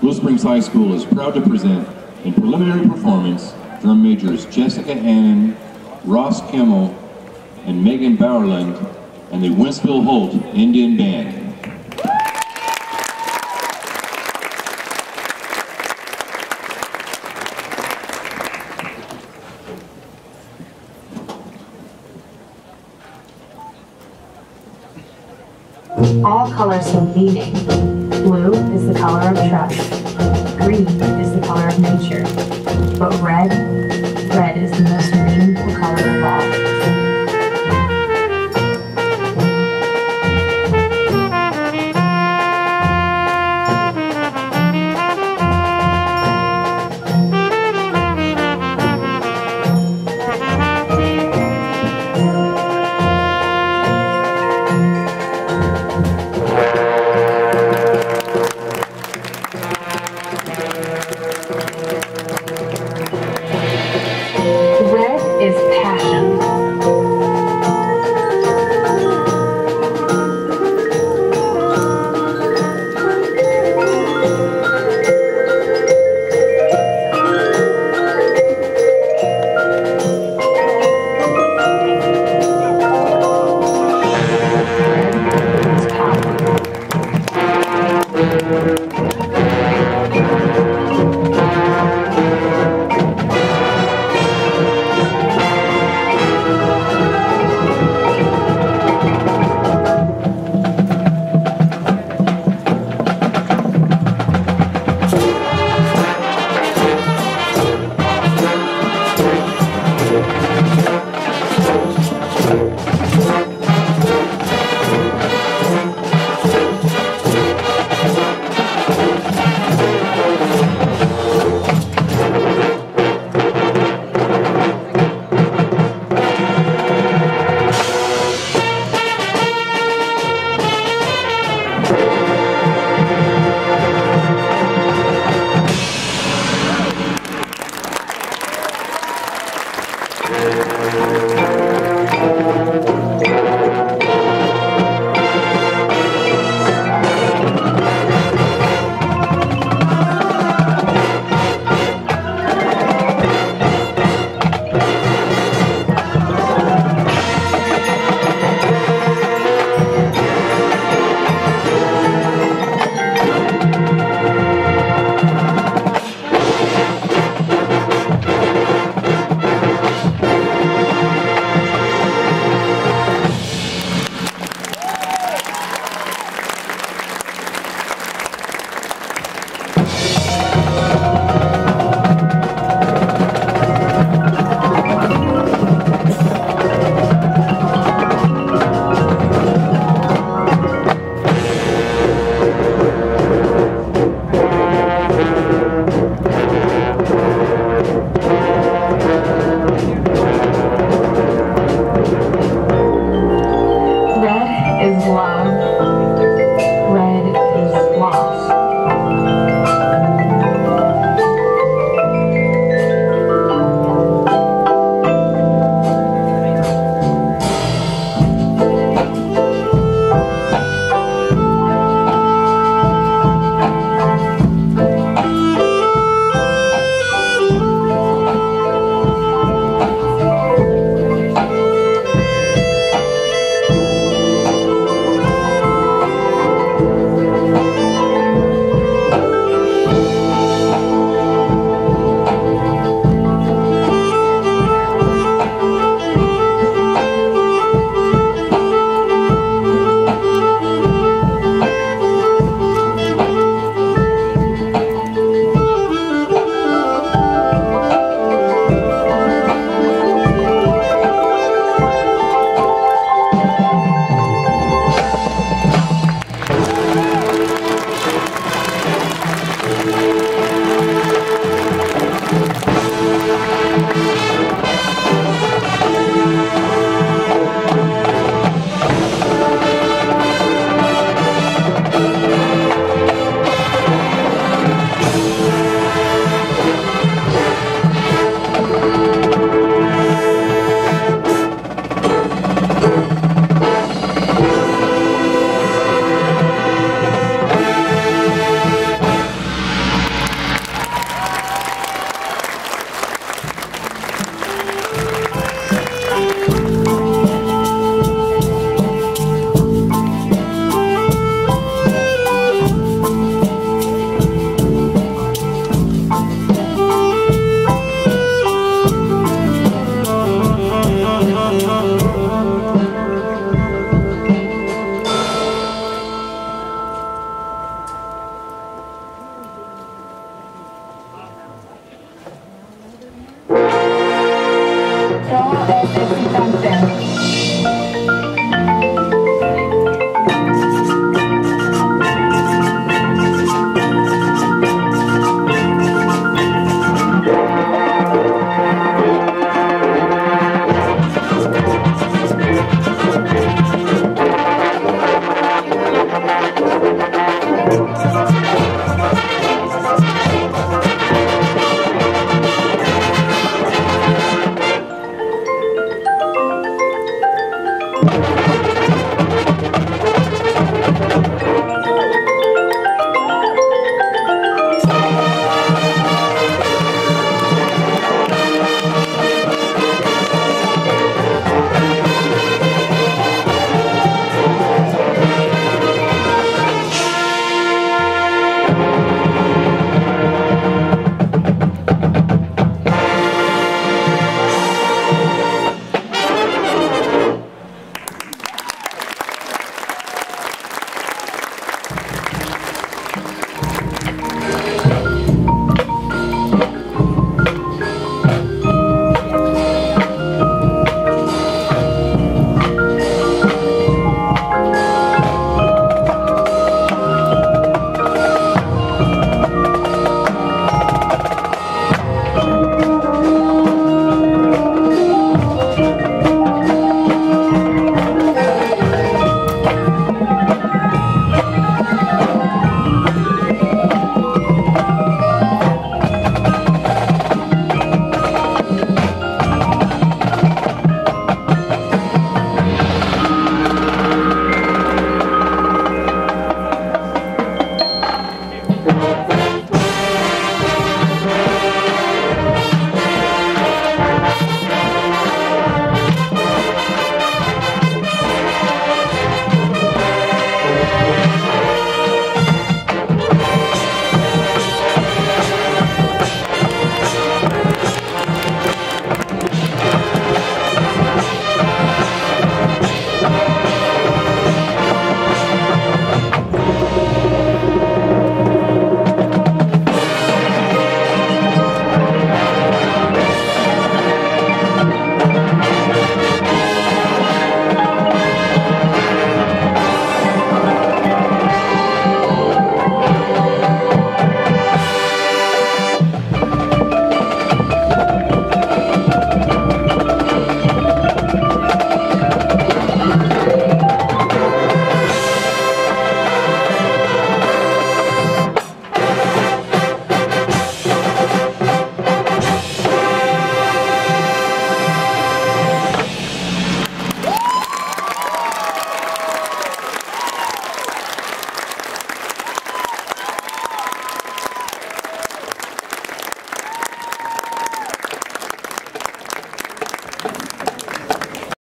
Blue Springs High School is proud to present in preliminary performance drum majors Jessica Annan, Ross Kimmel, and Megan Bowerland and the Wentzville Holt Indian Band. All colors have meaning. Is the color of trust. Green is the color of nature. But red,